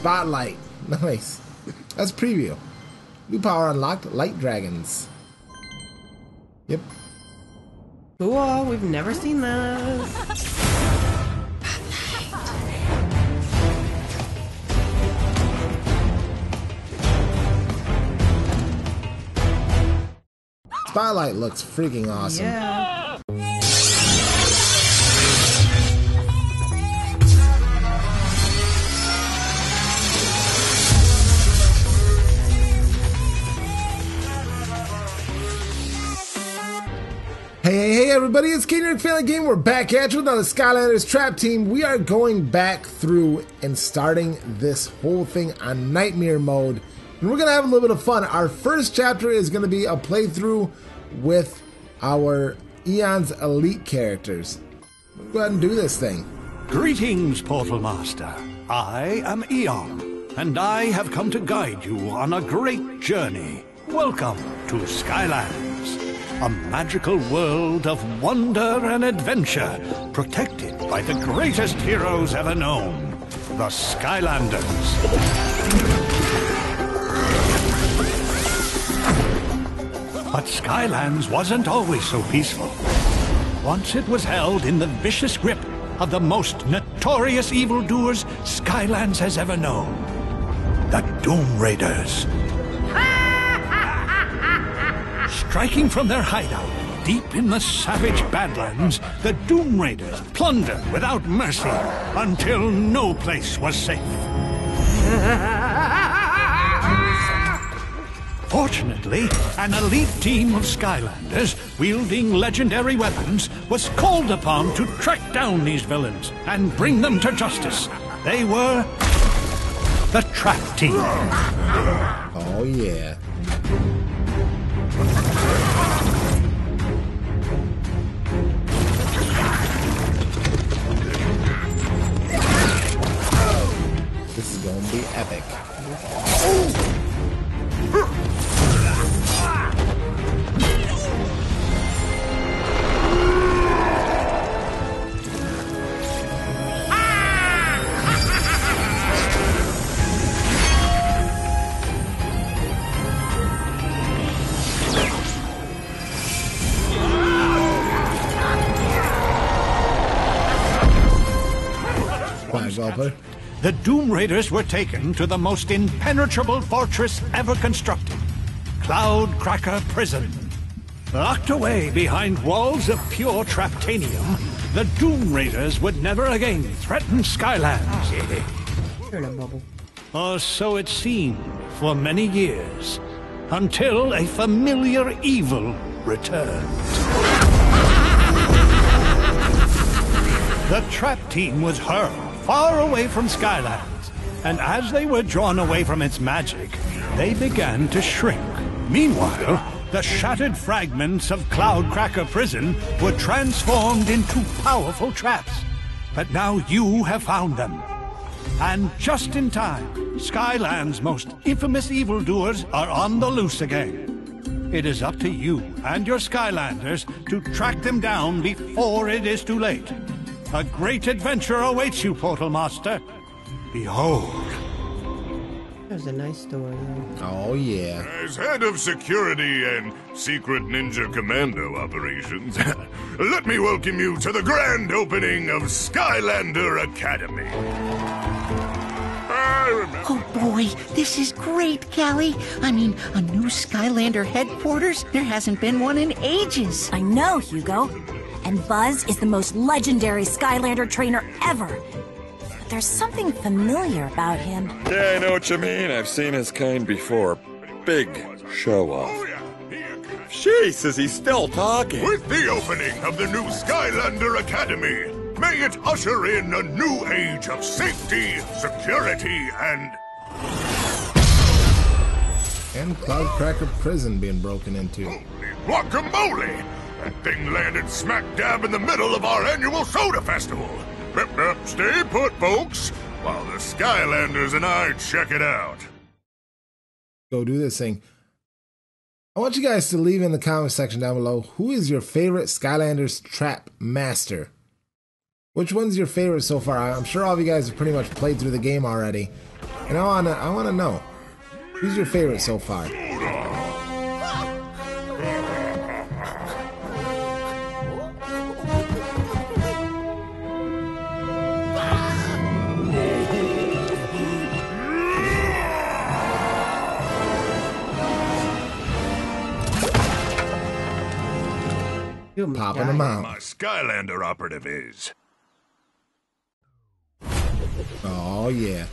Spotlight. Nice. That's preview. New power unlocked. Light dragons. Yep. Cool. We've never seen this. Spotlight looks freaking awesome. Yeah. Everybody, it's King Family Game. We're back at you with another Skylanders Trap Team. We are going back through and starting this whole thing on Nightmare mode. And we're going to have a little bit of fun. Our first chapter is going to be a playthrough with our Eon's Elite characters. Go ahead and do this thing. Greetings, Portal Master. I am Eon, and I have come to guide you on a great journey. Welcome to Skylands, a magical world of wonder and adventure, protected by the greatest heroes ever known, the Skylanders. But Skylands wasn't always so peaceful. Once it was held in the vicious grip of the most notorious evildoers Skylands has ever known. The Doom Raiders. Striking from their hideout deep in the savage Badlands, the Doom Raiders plundered without mercy until no place was safe. Fortunately, an elite team of Skylanders wielding legendary weapons was called upon to track down these villains and bring them to justice. They were the Trap Team. Oh, yeah. To be epic. The Doom Raiders were taken to the most impenetrable fortress ever constructed Cloud Cracker Prison. Locked away behind walls of pure Traptanium, the Doom Raiders would never again threaten Skylands. You're in a bubble. Or so it seemed for many years, until a familiar evil returned. The trap team was hurled far away from Skylands, and as they were drawn away from its magic, they began to shrink. Meanwhile, the shattered fragments of Cloudcracker Prison were transformed into powerful traps. But now you have found them. And just in time, Skyland's most infamous evildoers are on the loose again. It is up to you and your Skylanders to track them down before it is too late. A great adventure awaits you, Portal Master. Behold. That was a nice story. Oh, yeah. As head of security and secret ninja commando operations, let me welcome you to the grand opening of Skylander Academy. Oh boy, this is great, Callie. I mean, a new Skylander headquarters? There hasn't been one in ages. I know, Hugo. And Buzz is the most legendary Skylander trainer ever. But there's something familiar about him. Yeah, I know what you mean. I've seen his kind before. Big show off. Oh, yeah. Here comes- Jeez, is he still talking? With the opening of the new Skylander Academy, may it usher in a new age of safety, security, and And Cloudcracker Prison being broken into. holy guacamole! That thing landed smack dab in the middle of our annual soda festival. Yep, yep, stay put, folks, while the Skylanders and I check it out. Go do this thing. I want you guys to leave in the comment section down below who is your favorite Skylanders Trap Master? Which one's your favorite so far? I'm sure all of you guys have pretty much played through the game already. And I wanna I wanna know. Who's your favorite so far? You almost Popping died. them out. My Skylander operative is. Oh yeah.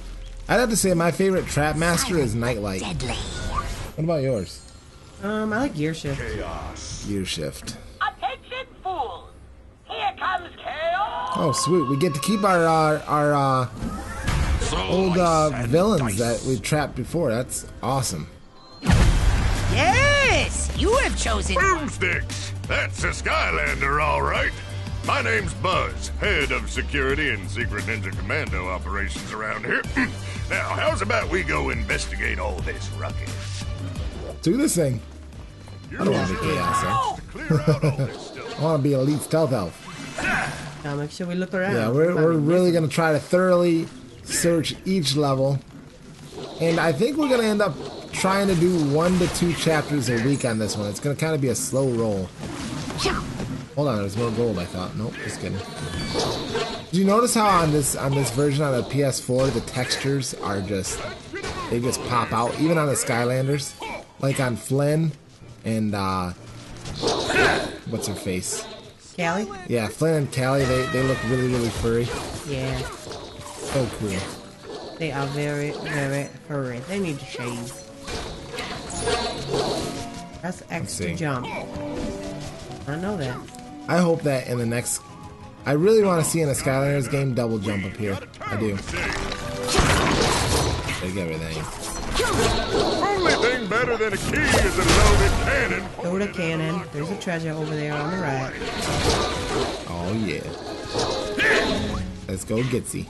I'd have to say my favorite trap master is Knight Light. Deadly. What about yours? Um, I like gear shift. Gear shift. Attention, fools! Here comes Kaos! Oh sweet, we get to keep our uh, our uh, old uh, villains that we trapped before. That's awesome. Yes, you have chosen. Boomsticks! That's a Skylander, all right. My name's Buzz, head of security and secret ninja commando operations around here. now, how's about we go investigate all this ruckus? Do this thing. I don't want to be Kaos. Elf. Clear out all this stuff. I want to be elite stealth elf. Now make sure we look around. Yeah, we're, we're really gonna try to thoroughly search each level, and I think we're gonna end up trying to do one to two chapters a week on this one. It's gonna kind of be a slow roll. Hold on, there's more gold. I thought. Nope, just kidding. Do you notice how on this on this version on the PS4 the textures are just they just pop out even on the Skylanders, like on Flynn and uh, what's her face? Callie? Yeah, Flynn and Callie they they look really really furry. Yeah. So cool. They are very, very furry. They need to shave. That's extra see. jump. I know that. I hope that in the next. I really want to see in a Skylanders game double jump up here. I do. Take everything. Only thing better than a key is a loaded cannon. Go to cannon. There's a treasure over there on the right. Oh yeah. Let's go Gitsy.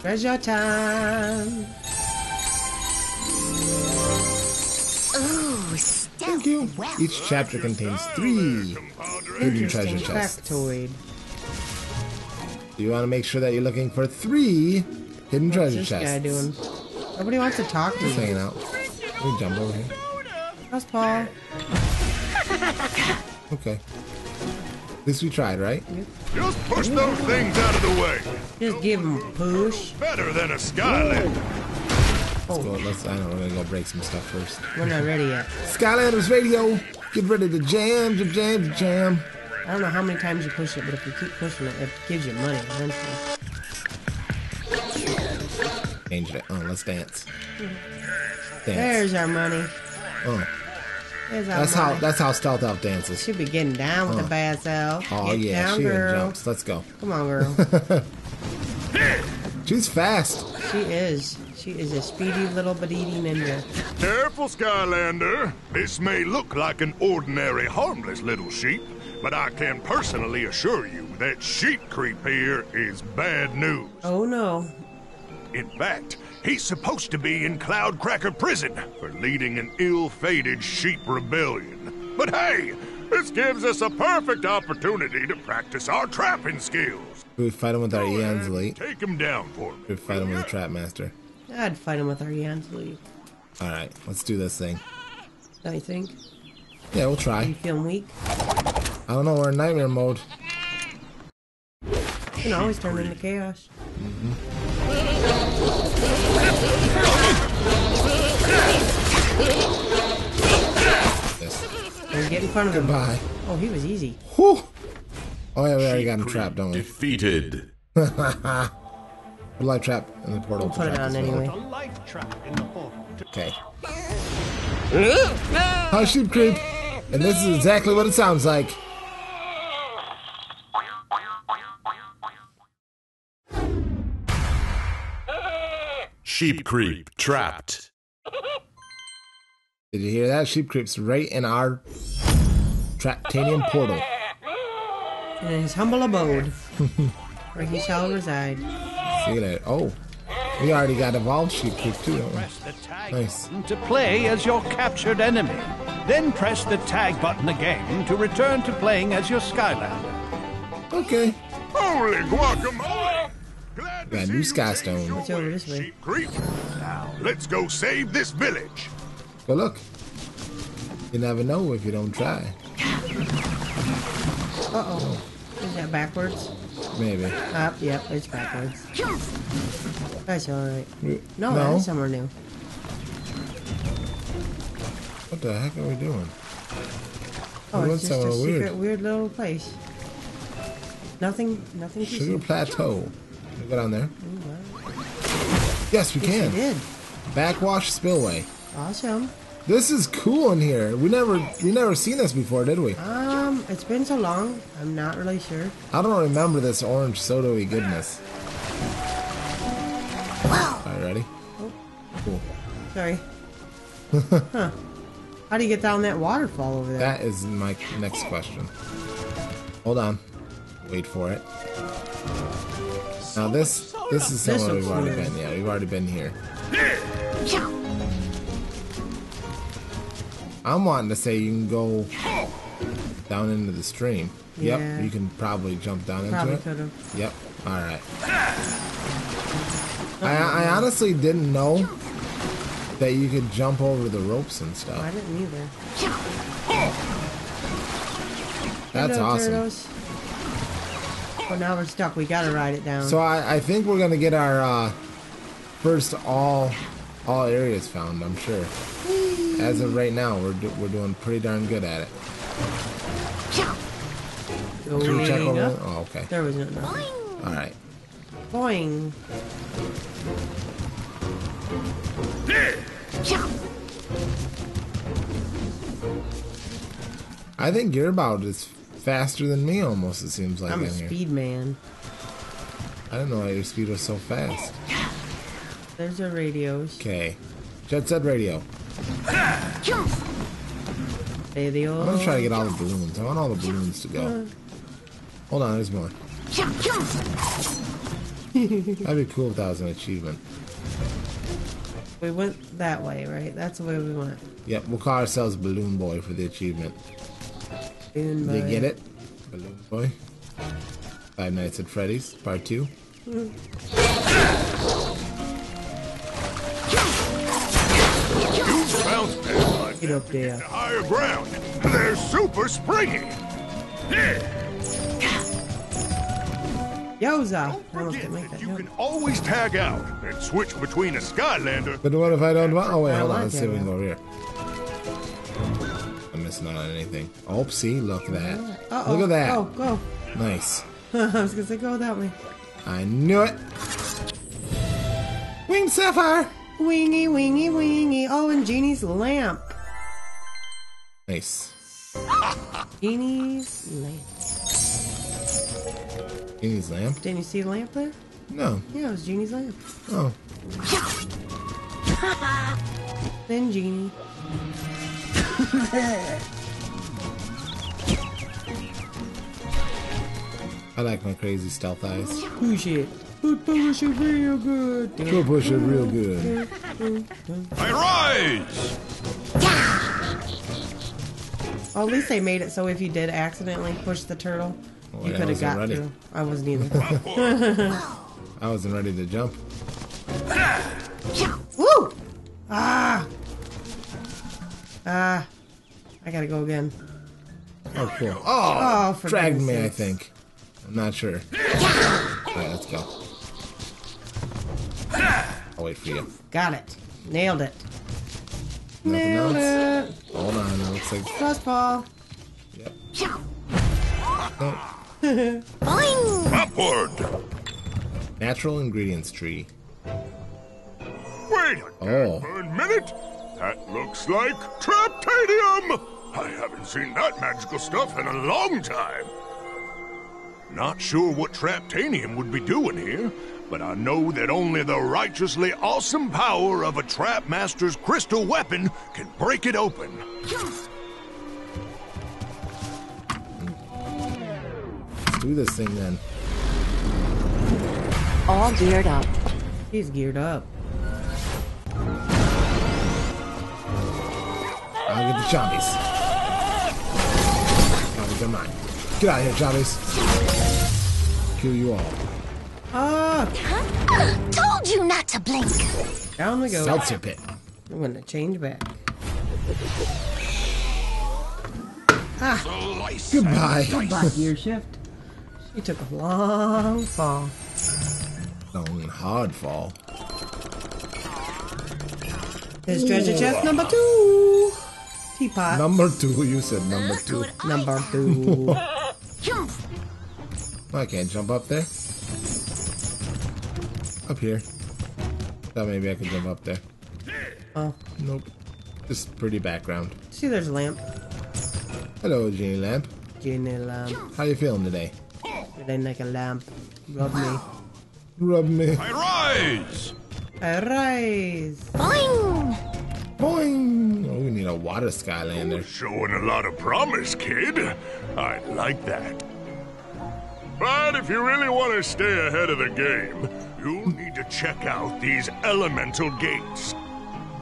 Treasure time. Thank you. Each chapter contains three hidden treasure chests. Factoid. You want to make sure that you're looking for three hidden treasure What's this chests. guy doing? Nobody wants to talk to Just me. hanging out. Let me jump over here. How's Paul? Okay. At least we tried, right? Just push those things out of the way. Just give them a push. Better than a Skylander. Let's go. Let's. I know we're gonna go break some stuff first. We're not ready yet. Skylanders Radio. Get ready to jam, jam, jam, jam. I don't know how many times you push it, but if you keep pushing it, it gives you money eventually. Changed it. Oh, let's dance. Dance. There's our money. Oh, There's our that's how. That's how stealth elf dances. Should be getting down with the oh. bad self. Oh Get yeah, down, she jumps. Let's go. Come on, girl. She's fast. she is. She is a speedy little badidi ninja. Careful, Skylander. This may look like an ordinary, harmless little sheep, but I can personally assure you that sheep creep here is bad news. Oh no. In fact, he's supposed to be in Cloudcracker Prison for leading an ill-fated sheep rebellion. But hey, this gives us a perfect opportunity to practice our trapping skills. We fight him with our Eon's elite. Take him down for me. We fight him with the trap master. I'd fight him with our Eon's Elite. All right, let's do this thing. Don't you think? Yeah, we'll try. You try. feeling weak? I don't know. We're in nightmare mode. You can always turn into Kaos. Yes. Don't get in front of him. Goodbye. Oh, he was easy. Whew. Oh yeah, we already got him trapped, don't we? Defeated. Put a light trap in the portal. We'll put it on anyway. A life trap in the portal. Okay. Hi, sheep creep. And this is exactly what it sounds like. Sheep creep trapped. Did you hear that? Sheep creep's right in our Traptanium portal. In his humble abode, where he shall reside. See you. Oh, we already got evolved sheep creep too, don't we? Press the tag Nice. to play as your captured enemy. Then press the tag button again to return to playing as your Skylander. Okay. Holy guacamole! Got new sky stone. What's over this way? Sheep Creek. Now, let's go save this village. But look, you never know if you don't try. Uh oh. Is that backwards? Maybe. Up, yep, it's backwards. That's alright. No, No. that is somewhere new. What the heck are we doing? Oh, We it's just a somewhere secret, weird. weird little place. Nothing, nothing to Sugar. Plateau. Can we go down there? Mm, yes, we Yes, can. did. Backwash Spillway. Awesome. This is cool in here. We never we never seen this before, did we? Um, it's been so long, I'm not really sure. I don't remember this orange soda-y goodness. Alright, ready? Cool. Sorry. huh. How do you get down that waterfall over there? That is my next question. Hold on. Wait for it. Now this this is This somewhere we've already been. Yeah, we've already been here. I'm wanting to say you can go down into the stream. Yeah. Yep, you can probably jump down into Probably it. could have. Yep. All right. I, I honestly didn't know that you could jump over the ropes and stuff. I didn't either. That's Hello, awesome. turtles. But now we're stuck. We gotta ride it down. So I, I think we're gonna get our uh, first all all areas found. I'm sure. As of right now, we're do, we're doing pretty darn good at it. Can we check over? up. there? Oh, okay. There was nothing. All right. Boing. I think you're about as faster than me. Almost it seems like I'm a in here. speed man. I do not know why your speed was so fast. There's our radios. Okay. Jet Set Radio. Radio. I'm gonna try to get all the balloons. I want all the balloons to go. Hold on, there's more. That'd be cool if that was an achievement. We went that way, right? That's the way we went. Yep, we'll call ourselves Balloon Boy for the achievement. Balloon They Boy. get it? Balloon Boy. Five Nights at Freddy's, Part 2. Hmm. Bounce pads like Get up there. to higher ground. They're super springy. Yoza! Don't forget that that you jump. can always tag out and switch between a Skylander But what if I don't want? Oh, wait, hold on. like Let's see if we can go over here. I'm missing out on anything. Oh, see? Look at that. Uh-oh. Look at that. Go, go. Nice. I was gonna say go that way. I knew it. Winged Sapphire. Wingy, wingy, wingy. Oh, and Genie's lamp. Nice. Genie's lamp. Genie's lamp? Didn't you see the lamp there? No. Yeah, it was Genie's lamp. Oh. Then Genie. I like my crazy stealth eyes. Push it. Push it real good. She'll push it real good. I rise! Well, at least they made it so if you did accidentally push the turtle, Well, you could have wasn't got ready. through. I wasn't either. I wasn't ready to jump. Woo! Ah! Ah! I gotta go again. Oh, cool. Oh, Oh, for dragged goodness me, I think. I'm not sure. Alright, let's go. I'll wait for you. Got it. Nailed it. Nothing Nailed else? it. Hold on, it looks like. Trust fall. Yep. Nope. Upward! Natural ingredients tree. Wait a Oh. minute! That looks like Traptanium! I haven't seen that magical stuff in a long time. Not sure what Traptanium would be doing here, but I know that only the righteously awesome power of a Trap Master's crystal weapon can break it open. Do this thing then. All geared up. He's geared up. I'll get the zombies. Zombies are mine. Get out of here, zombies. Kill you all. Ah! you not to blink. Down we go. Seltzer pit. I'm gonna change back. Ah, Goodbye. goodbye, gear shift. She took a long fall. Long hard fall. There's treasure chest number two. Teapot. Number two, you said number two. number two. I can't jump up there. Up here. Thought maybe I could jump up there. oh, Nope. Just pretty background. see, there's a lamp. Hello, Genie Lamp. Genie lamp. How you feeling today? It ain't like a lamp. Rub me. Rub me. I rise! I rise. Boing! Boing! Oh, we need a water Skylander. Showing a lot of promise, kid. I like that. But if you really want to stay ahead of the game, you'll need to check out these elemental gates.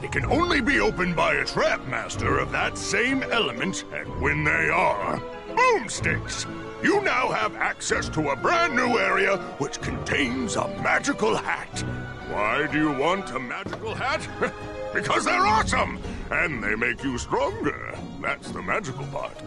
They can only be opened by a trap master of that same element, and when they are, boomsticks! You now have access to a brand new area which contains a magical hat. Why do you want a magical hat? because they're awesome! And they make you stronger. That's the magical part.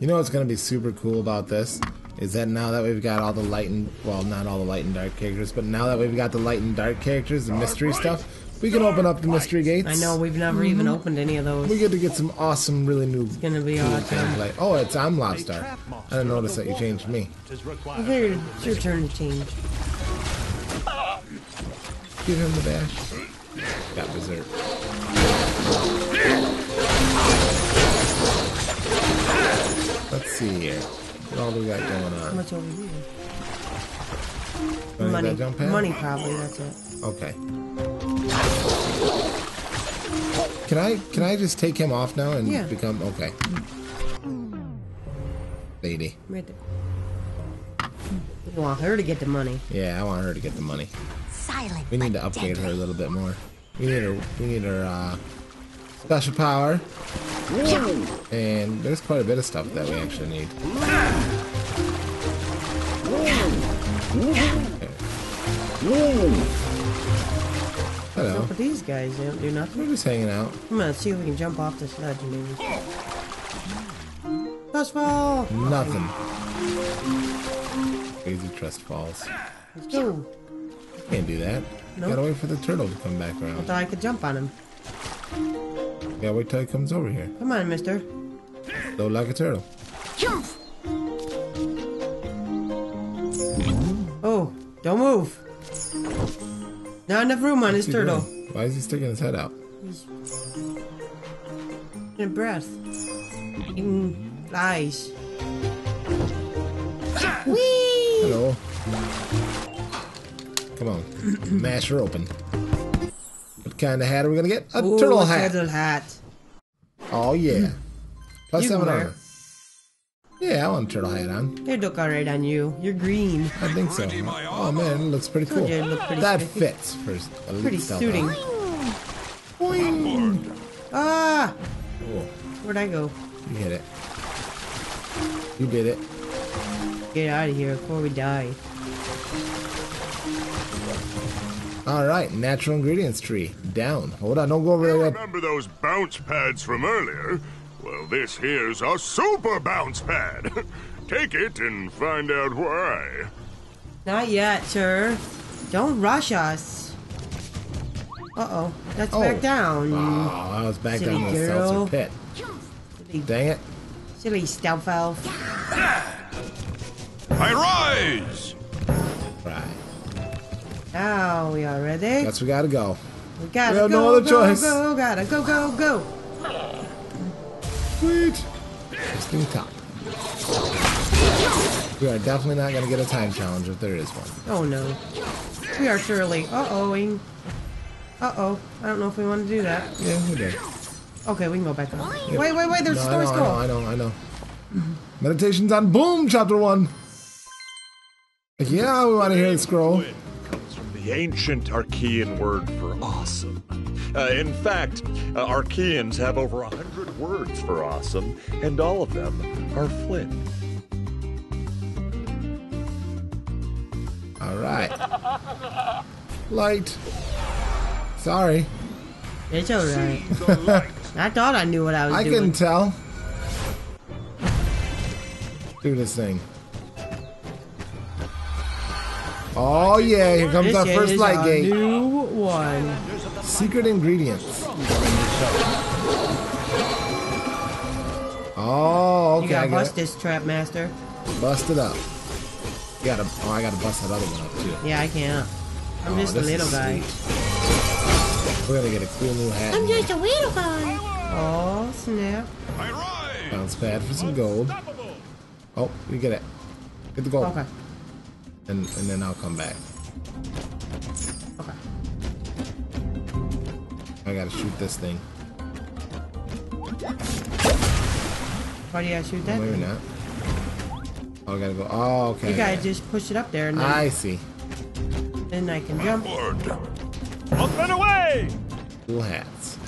You know what's gonna be super cool about this? Is that now that we've got all the light and well, not all the light and dark characters, but now that we've got the light and dark characters, the mystery stuff, we can open up the mystery gates. I know we've never even opened any of those. We get to get some awesome, really new. It's gonna be cool awesome. gameplay. Oh, it's I'm Lobstar. I didn't notice that you changed me. Is I figured it's your turn to change. Give him the dash. Got berserk. Let's see here. What all we got going How on? much over here? Wanna Money. jump pad? Money, probably. That's it. Okay. Can I can I just take him off now and Yeah. become okay? Lady. Right there. You want her to get the money. Yeah, I want her to get the money. Silent. We need to upgrade her a little bit more. We need her we need her uh special power. And there's quite a bit of stuff that we actually need. Hello. But these guys, they don't do nothing. We're just hanging out. I'm gonna see if we can jump off this ledge, maybe. Trust fall! Nothing. Crazy trust falls. Let's go. Can't do that. Nope. Gotta wait for the turtle to come back around. I thought I could jump on him. Gotta wait till he comes over here. Come on, mister. Low like a turtle. Jump! Oh, don't move. Not enough room on his What's he turtle. doing? Why is he sticking his head out? In breath. Eating flies. Whee! Hello. Come on. Mash her open. What kind of hat are we gonna get? A Ooh, turtle a hat. Turtle hat. Oh yeah. Plus You seven armor. Yeah, I want a turtle hat on. They look alright on you. You're green. I think so. Oh man, it looks pretty cool. It pretty that fits for elite Pretty suiting. armor. Boing. Ah! Oh, Where'd I go? you hit it. You did it. Get out of here before we die. All right, natural ingredients tree down. Hold on, don't go over You there yet. remember those bounce pads from earlier? Well, this here's a super bounce pad. Take it and find out why. Not yet, sir. Don't rush us. Uh-oh. That's Oh. back down. Ah, oh, I was back Silly down in the girl. seltzer pit. Silly, Dang it. silly stealth elf. Ah! I rise! Right. Now we are ready. Guess we gotta go. We gotta we have go, no other go, choice. go, gotta go, go, go. Sweet. Interesting top. We are definitely not gonna get a time challenge if there is one. Oh no. We are surely. Uh-ohing. Uh-oh. I don't know if we want to do that. Yeah, we did. Okay, we can go back up. Wait, wait, wait. There's No, a I story know, scroll. I know, I know, I know. Mm-hmm. Meditations on Boom, chapter one. Yeah, we want to hear the scroll. Comes from the ancient Arkeyan word for awesome. Uh, in fact, uh, Arkeyans have over a hundred words for awesome, and all of them are Flint. All right. Light. Sorry. It's alright. I thought I knew what I was doing. I doing. can tell. Do this thing. Oh yeah, here comes This our first is light a gate. New one. Secret ingredients. Oh, You okay. I gotta bust this trap master. Bust it up. You gotta. Oh, I gotta bust that other one up too. Yeah, I can't. I'm Oh, just a little guy. sweet. We're gonna get a cool new hat. I'm just a little guy. Oh snap! I ride. Bounce pad for some gold. Oh, you get it. Get the gold. Okay. And and then I'll come back. Okay. I gotta shoot this thing. Why do you gotta shoot that? Maybe not. Oh, I gotta go. Oh, okay. You gotta just push it up there and then, I see. then I can jump. Word. Up and away! Cool hats.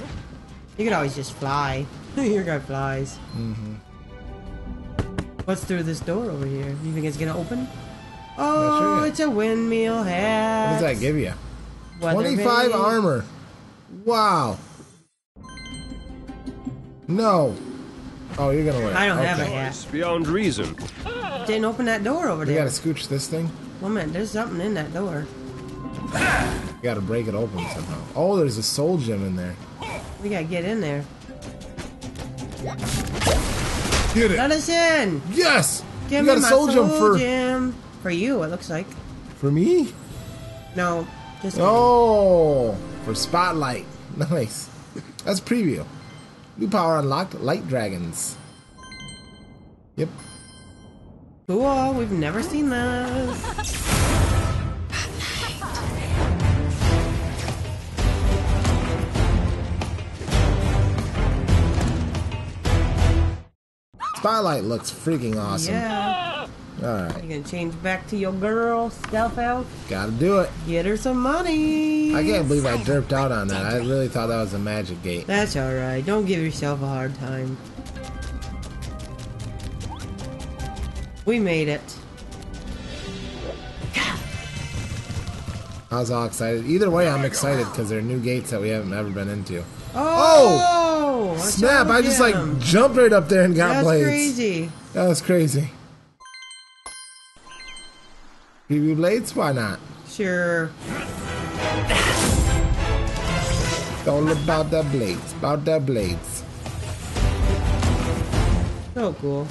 You could always just fly. Your guy flies. Mm-hmm. What's through this door over here? You think it's gonna open? Not Oh, sure it's a windmill hat. What does that give you? Weather 25 vane. armor. Wow. No. Oh, you're gonna win. I don't have a Okay. hat. Beyond reason. Didn't open that door over We there. You gotta scooch this thing. One minute, there's something in that door. We gotta break it open somehow. Oh, there's a soul gem in there. We gotta get in there. Get it. Let us in! Yes! Give you me got a my soul gem for gem. For you, it looks like. for me? No, just Oh, for spotlight. Nice. That's preview. New power unlocked. Light dragons. Yep. Cool, we've never seen this. Spotlight looks freaking awesome. Yeah. Alright. You gonna change back to your girl, Stealth Elf? Gotta do it. Get her some money. I can't believe I derped out on that. I really thought that was a magic gate. That's alright. Don't give yourself a hard time. We made it. I was all excited. Either way, I'm excited because there are new gates that we haven't ever been into. Oh! oh! watch Snap! I just like jumped right up there and got That's blades. crazy. That was crazy. PB blades? Why not? Sure. It's all about the blades. About the blades. So cool.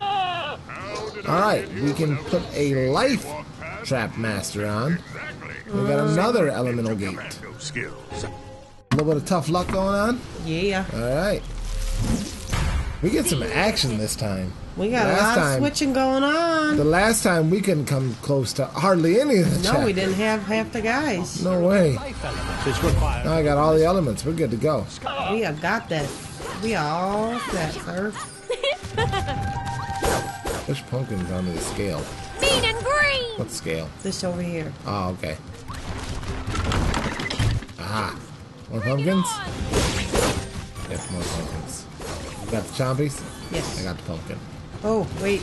Alright, we can put a life trap master on. We got uh, another elemental gate. Commando skills. A little bit of tough luck going on. Yeah. Alright. We get some action this time. We got Last a lot time- of switching going on. The last time we couldn't come close to hardly any of the No, we didn't have half the guys. No way. Life element is required. Now I got all the elements. We're good to go. We have got that. We are all set, sir. Push pumpkins onto the scale. Mean and green. What scale? This over here. Oh, okay. Aha. More pumpkins? Yep, more pumpkins. You got the chompies? Yes. I got the pumpkin. Oh, wait.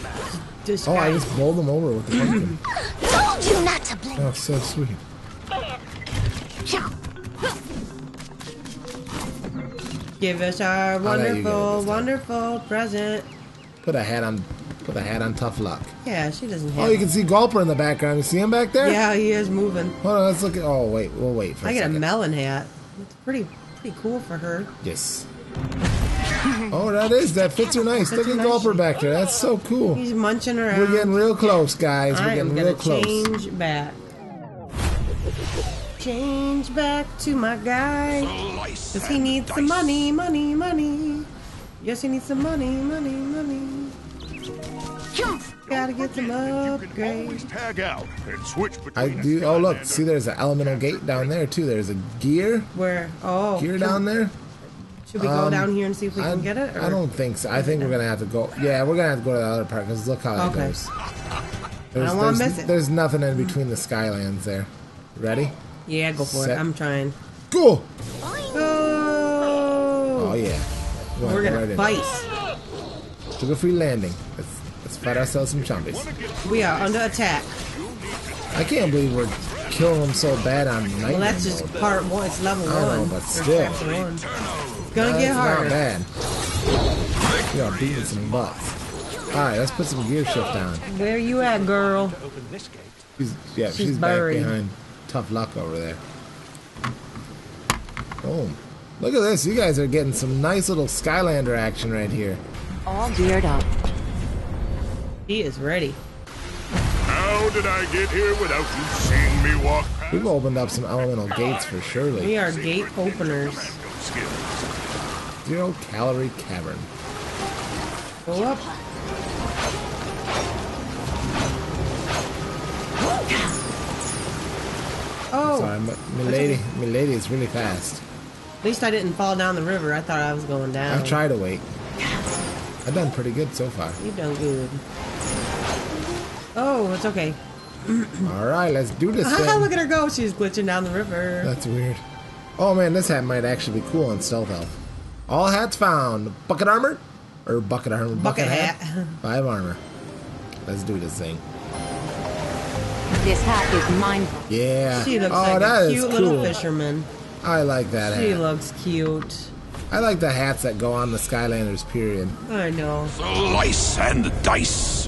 This Oh, guy. I just bowled them over with the pumpkin. Told you not to blink. Oh, so sweet. Give us our I'll let you get it wonderful, wonderful present. Put a hat on. Put a hat on tough luck. Yeah, she doesn't have Oh, you can see Gulper in the background. You see him back there? Yeah, he is moving. Hold on, let's look at. Oh, wait. We'll wait for get got a melon hat. It's pretty pretty cool for her. Yes. Oh, that is. That fits her nice. Look at nice. Gulper back there. That's so cool. He's munching around. We're getting real close, guys. We're I am getting real close. change back. Change back to my guy. Cause he needs some money, money, money. Yes, he needs some money, money, money. Gotta get some upgrades. Tag out and switch I do. Oh, look. See, there's an elemental gate down there too. There's a gear Where? Oh, gear down there. Should we go Um, down here and see if we I, can get it? I don't think so. I think we're gonna have to go. Yeah, we're gonna have to go to the other part because look how it Okay. goes. There's, don't wanna there's- miss it. There's nothing in between the skylands there. Ready? Yeah, go for Set. it. I'm trying. Go! Go! Oh yeah. We're go gonna right in. fight. Took a free landing. Let's let's fight ourselves some zombies. We are under attack. I can't believe we're killing them so bad on night. Well, that's just mode. part one. It's level I know, one. but Or still. chapter one. It's gonna That's get harder. Not bad. We are beating some butts. Alright, let's put some gear shift down. Where you at, girl? She's, yeah, she's, She's back buried. behind Tough Luck over there. Boom. Look at this. You guys are getting some nice little Skylander action right here. All geared up. He is ready. How did I get here without you seeing me walk past? We've opened up some elemental gates for surely. We are gate openers. Zero calorie cavern. Go up. Oh, Sorry, my, my lady, my is really fast. at least I didn't fall down the river. I thought I was going down. I've tried to wait. I've done pretty good so far. You've done good. Oh, it's okay. All right, let's do this ah, Look at her go. She's glitching down the river. That's weird. Oh man, this hat might actually be cool on stealth elf. All hats found. Bucket armor? Or bucket armor? Bucket hat. Five armor. Let's do this thing. This hat is mine. Yeah. She looks oh, like that a cute cool. little fisherman. I like that She hat. looks cute. I like the hats that go on the Skylanders, period. I know. Slice and dice.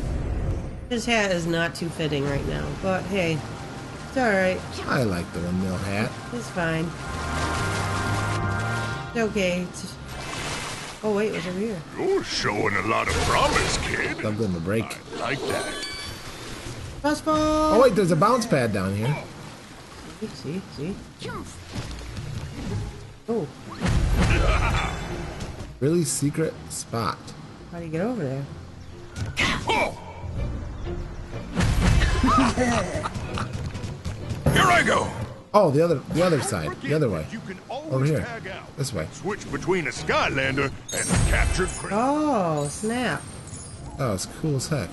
His hat is not too fitting right now, but hey, it's alright. I like the windmill hat. It's fine. It's okay. It's- Oh wait, what's over here? You're showing a lot of promise, kid. I'm Something to break. Like that. Bus ball. Oh wait, there's a bounce pad down here. See, see. Oh, Really secret spot. how do you get over there? Oh! Here I go. Oh, the other, the other side, the other way. You can Over here. tag out. This way. Switch between a Skylander and a captured criminal. Oh, snap. Oh, it's cool as heck.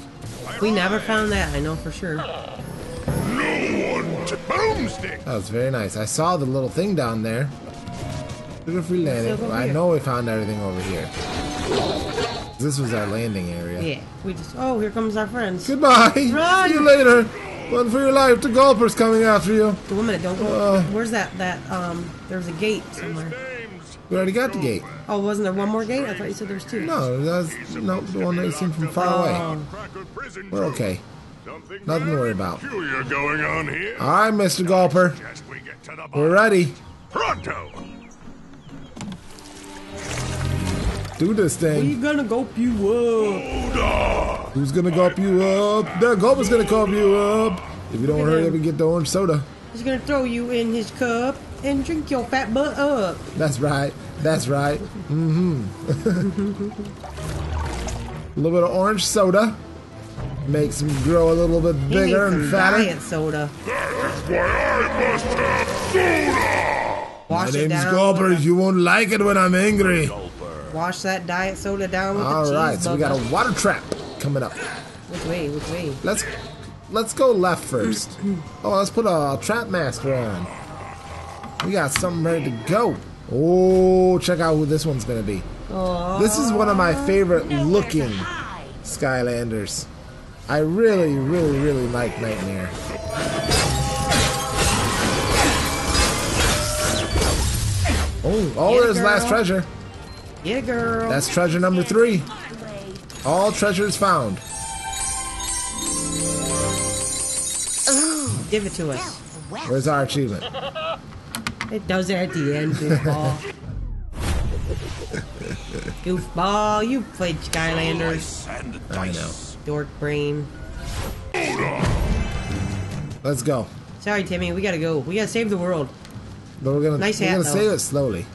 We never found that, I know for sure. No one to boomstick. That was very nice. I saw the little thing down there. Sugar free landing. Still go I here. know we found everything over here. This was our landing area. Yeah, we just. Oh, here comes our friends. Goodbye. Run. See you later. Run for your life. The gulper's coming after you. Wait a minute, don't go. Uh. Where's that? That um, there's a gate somewhere. We already got the gate. Oh, wasn't there one more gate? I thought you said there's two. No, that's no the one that was seen from far away. Oh, We're okay. Nothing to worry about. Peculiar going. All right, Mr. Gulper. We get to the We're ready. Pronto. Do this we thing. gonna go you up. Who's gonna gulp you up? The gulper's gonna gulp you up. If you don't hurry up and get the orange soda. He's gonna throw you in his cup and drink your fat butt up. That's right. That's right. Mm-hmm. a little bit of orange soda makes him grow a little bit bigger and fatter. diet soda. That's why I must have soda. Wash My name's. Gulper. You won't like it when I'm angry. Wash that diet soda down with All the right, cheese so we got a water trap coming up. Which way? Which way? Let's let's go left first. Oh, let's put a trap master on. We got something ready to go. Oh, check out who this one's gonna be. Oh, This is one of my favorite looking Skylanders. I really, really, really like Knight Mare. Oh, oh, Get it, there's last treasure. Yeah, girl. That's treasure number three. All treasures found. Give it to us. Where's our achievement? It does it at the end, goofball. goofball, you played Skylanders. And I know. Dork brain. Let's go. Sorry, Timmy, we gotta go. We gotta save the world. But we're gonna Nice we're hat, gonna though. save it slowly.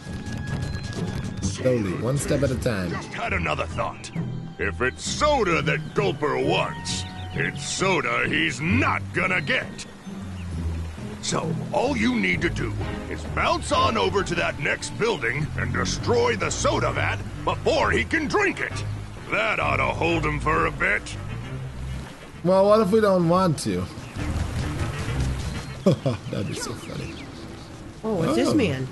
Slowly, one step at a time. Just had another thought. If it's soda that Gulper wants, it's soda he's not gonna get. So, all you need to do is bounce on over to that next building and destroy the soda vat before he can drink it. That ought to hold him for a bit. Well, what if we don't want to? That'd be so funny. Oh, what's this Oh. man?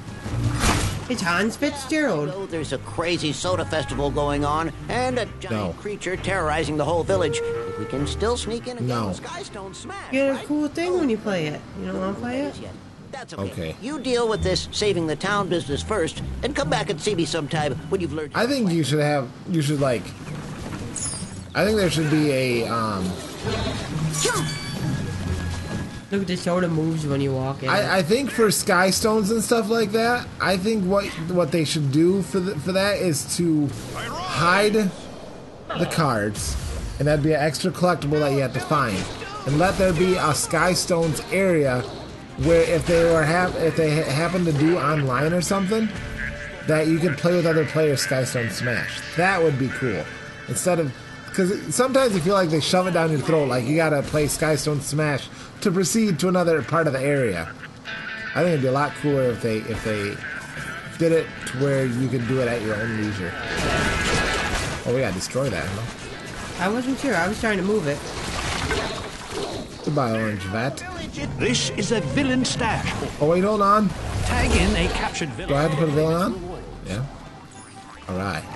It's Hans Fitzgerald. know there's a crazy soda festival going on and a giant No. creature terrorizing the whole village. If We can still sneak in a No. game of Skystone Smash. You get a right? cool thing when you play it. You don't want to play it? That's okay. Okay. You deal with this saving the town business first, and come back and see me sometime when you've learned. I think you should have. You should like. I think there should be a. Um, Look the soda moves when you walk in. I, I think for sky stones and stuff like that, I think what what they should do for the, for that is to hide the cards, and that'd be an extra collectible that you have to find, and let there be a sky stones area where if they were hap- if they ha- happen to do online or something, that you could play with other players sky stone smash. That would be cool. Instead of because sometimes you feel like they shove it down your throat, like you gotta play sky stone smash to proceed to another part of the area. I think it'd be a lot cooler if they if they did it to where you could do it at your own leisure. Oh, we gotta destroy that, huh? I wasn't sure. I was trying to move it. Goodbye, Orange Vat. This is a villain stash. Oh wait, hold on. Tag in a captured villain. Do I have to put a villain on? Yeah. All right.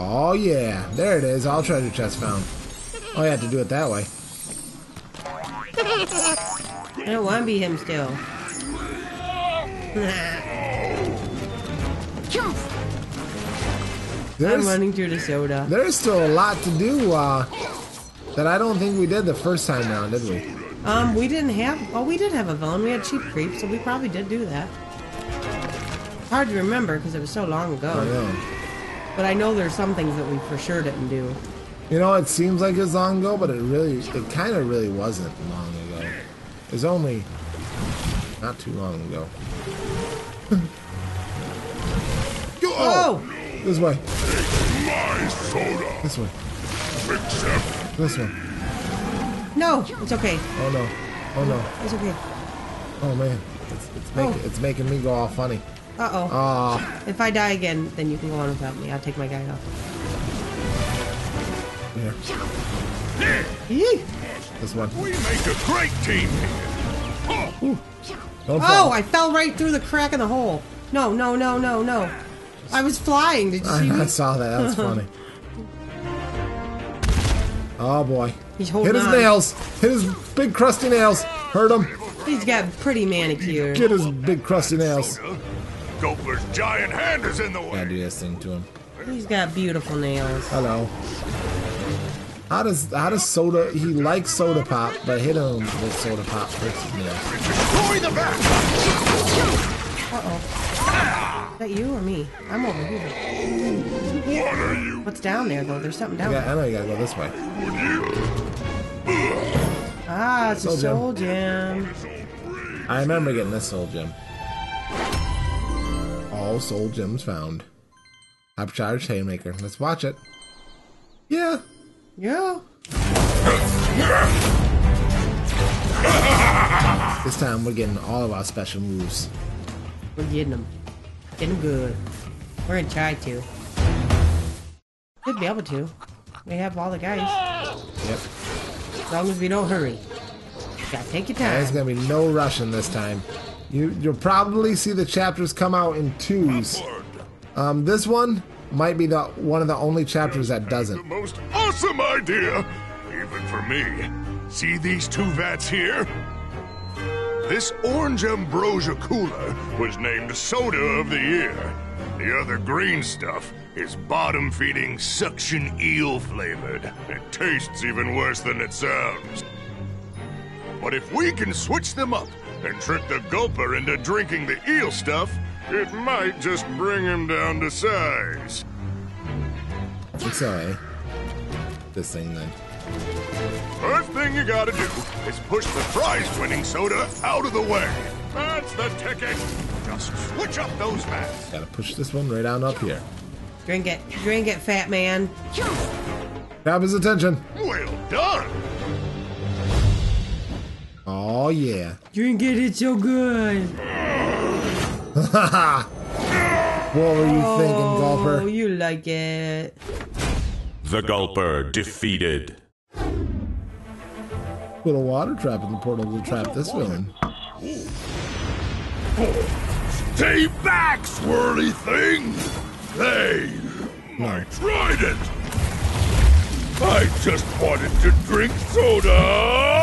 Oh yeah, there it is. All treasure chest found. Oh, you have to do it that way. I don't want to be him still. I'm running through the soda. there's still a lot to do uh, that I don't think we did the first time round, did we? Um, we didn't have. Oh, we did have a villain. We had Sheep Creep, so we probably did do that. Hard to remember because it was so long ago. But I know there's some things that we for sure didn't do. You know, it seems like it's long ago, but it really, it kind of really wasn't long ago. It's was only not too long ago. Oh, oh! This way. My soda. This way. Except This one. No, it's okay. Oh no. Oh no. It's okay. Oh man. It's, it's, make, Oh. it's making me go all funny. Uh oh. If I die again, then you can go on without me. I'll take my guy off. Here. Yee. This one. we make a great team here. Don't Oh, fall. I fell right through the crack in the hole. No, no, no, no, no. I was flying. Did you see I, I saw that. That was funny. Oh boy. He's Hit holding his on. nails. Hit his big crusty nails. Hurt him. He's got pretty manicure. Get his big crusty nails. Soda. Gulper's giant hand is in the way. Gotta do this thing to him. He's got beautiful nails. Hello. How does how does soda? He likes soda pop, but hit him with soda pop hurts his nails. Destroy the back. Uh oh. Is that you or me? I'm over here. What are you? What's down there though? There's something down Yeah, there. Yeah, I know you gotta go this way. Ah, it's a Soul soul gem. gem. I remember getting this soul gem. All soul gems found. Hypercharged Haymaker. Let's watch it. Yeah. Yeah. This time we're getting all of our special moves. We're getting them. Getting them good. We're gonna try to. Could be able to. We have all the guys. Yep. As long as we don't hurry. Gotta take your time. There's gonna be no rushing this time. You you'll probably see the chapters come out in twos. Um, this one might be the one of the only chapters that doesn't. The most awesome idea, even for me. See these two vats here? This orange ambrosia cooler was named Soda of the Year. The other green stuff is bottom feeding suction eel flavored. It tastes even worse than it sounds. But if we can switch them up and trick the gulper into drinking the eel stuff, it might just bring him down to size. It's alright. This thing then. First thing you gotta do is push the prize-winning soda out of the way. That's the ticket. Just switch up those vats. Gotta push this one right on up here. Drink it. Drink it, fat man. Grab his attention. Well done. Oh yeah. Drink it, it's so good. What were you thinking, Oh, Gulper? you like it. The Gulper defeated. Put a water trap in the portal to trap this villain. Stay back, swirly thing. Hey, my trident! I just wanted to drink soda!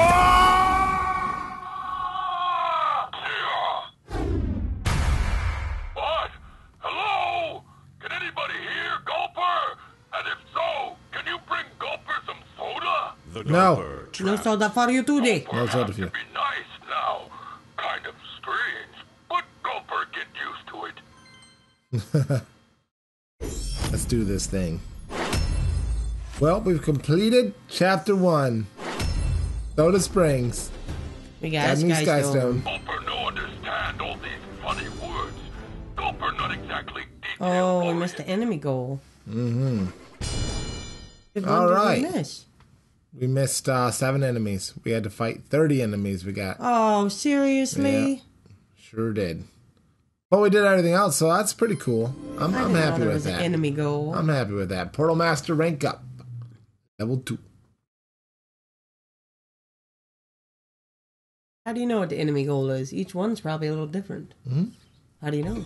No. Gulper No soda for you today. No soda for you. Be nice now. Kind of strange, but Gulper get used to it. Let's do this thing. Well, we've completed chapter one. Soda Springs. We got That means Sky Skystone. Stone. No understand all these funny words. Gulper not exactly Oh, we missed the enemy goal. Mm-hmm. Good All one did we right. Miss? We missed uh, seven enemies. We had to fight 30 enemies we got. Oh, seriously? Yeah. Sure did. But we did everything else, so that's pretty cool. I'm, I I'm happy with was an that. enemy goal. I'm happy with that. Portal Master rank up. Level 2. How do you know what the enemy goal is? Each one's probably a little different. Mhm. How do you know?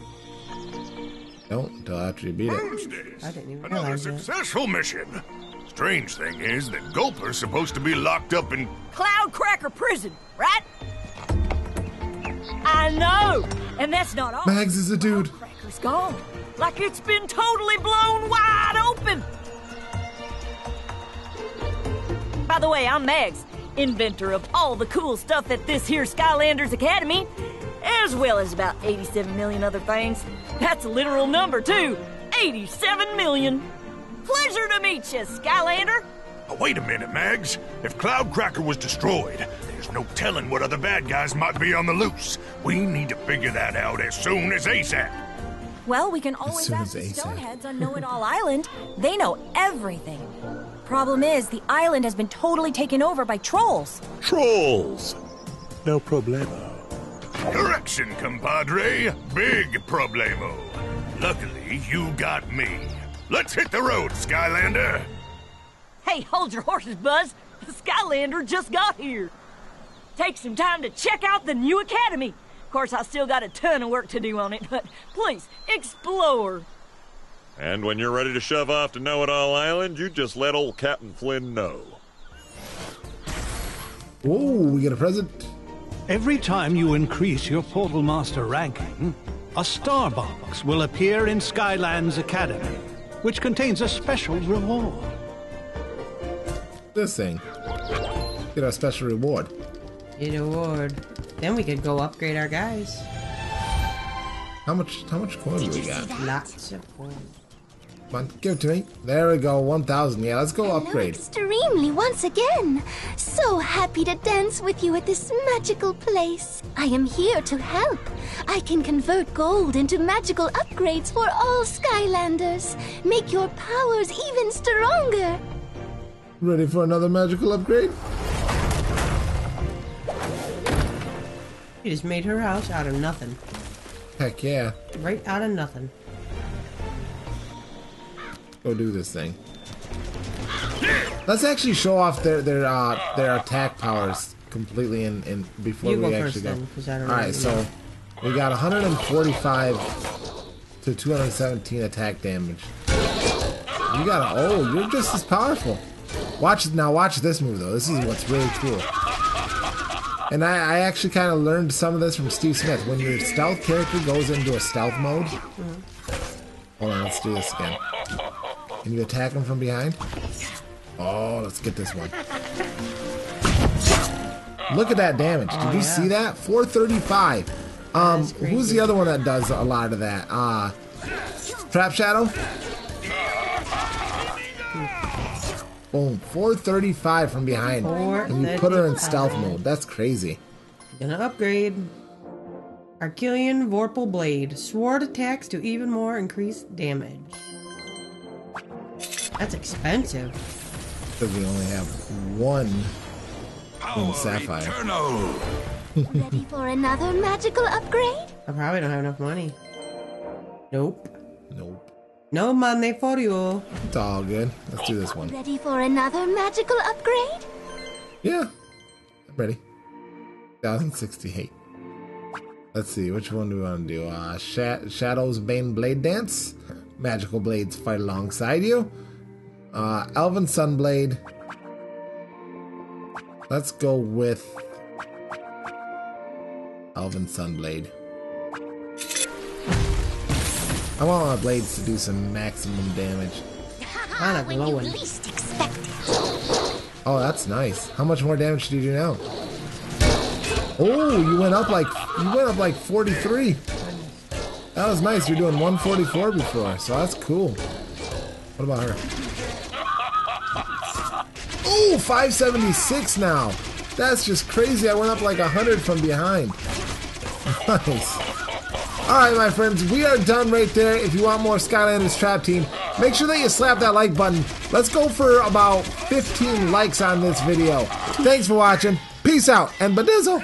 Don't until after you beat it. I didn't even Another realize that. successful mission. Strange thing is that Gulper's supposed to be locked up in Cloud Cracker Prison, right? I know! And that's not all. Mags is a dude. Cracker's gone. Like it's been totally blown wide open. By the way, I'm Mags, inventor of all the cool stuff at this here Skylanders Academy, as well as about 87 million other things. That's a literal number, too. 87 million. Pleasure to meet you, Skylander. Oh, wait a minute, Mags. If Cloudcracker was destroyed, there's no telling what other bad guys might be on the loose. We need to figure that out as soon as ASAP. Well, we can always soon ask as the Stoneheads on Know It All Island. They know everything. Problem is, the island has been totally taken over by trolls. Trolls. No problemo. Correction, compadre. Big problemo. Luckily, you got me. Let's hit the road, Skylander. Hey, hold your horses, Buzz. The Skylander just got here. Take some time to check out the new academy. Of course, I still got a ton of work to do on it, but please, explore. And when you're ready to shove off to Know It All Island, you just let old Captain Flynn know. Whoa, we get a present. Every time you increase your Portal Master ranking, a star box will appear in Skylands Academy, which contains a special reward. This thing. Get our special reward. Get a award. Then we could go upgrade our guys. How much how much coins do we got? Lots of coins. Come on, give it to me. There we go, 1,000. Yeah, let's go upgrade. Extremely once again. So happy to dance with you at this magical place. I am here to help. I can convert gold into magical upgrades for all Skylanders. Make your powers even stronger. Ready for another magical upgrade? She just made her house out of nothing. Heck yeah. Right out of nothing. Go do this thing. Let's actually show off their their uh, their attack powers completely in, in before You we actually go. then, 'cause I don't All right, so we got 145 to 217 attack damage. You got a, oh, you're just as powerful. Watch now. Watch this move though. This is what's really cool. And I, I actually kind of learned some of this from Steve Smith. When your stealth character goes into a stealth mode, hold on, let's do this again. And you attack him from behind. Oh, let's get this one. Look at that damage. Did Oh, you yeah. see that? 435. Um, who's the other one that does a lot of that? Uh, Trap Shadow? Boom, 435 from behind. And you put her in stealth mode. That's crazy. Gonna upgrade. Archelion Vorpal Blade. Sword attacks to even more increased damage. That's expensive. Because we only have one in Sapphire. Ready for another magical upgrade? I probably don't have enough money. Nope. Nope. No money for you. It's all good. Let's do this one. Ready for another magical upgrade? Yeah. I'm ready. 1068. Let's see, which one do we want to do? Uh, Sha- Shadow's Bane Blade Dance? magical blades fight alongside you. Uh, Elven Sunblade. Let's go with Elven Sunblade. I want my blades to do some maximum damage. Kind of glowing. Oh, that's nice. How much more damage do you do now? Oh, you went up like you went up like 43. That was nice. You're doing 144 before, so that's cool. What about her? Oh, 576 now. That's just crazy. I went up like 100 from behind. Nice. Alright, my friends, we are done right there. If you want more Skylanders Trap Team, make sure that you slap that like button. Let's go for about 15 likes on this video. Thanks for watching. Peace out and badizzle.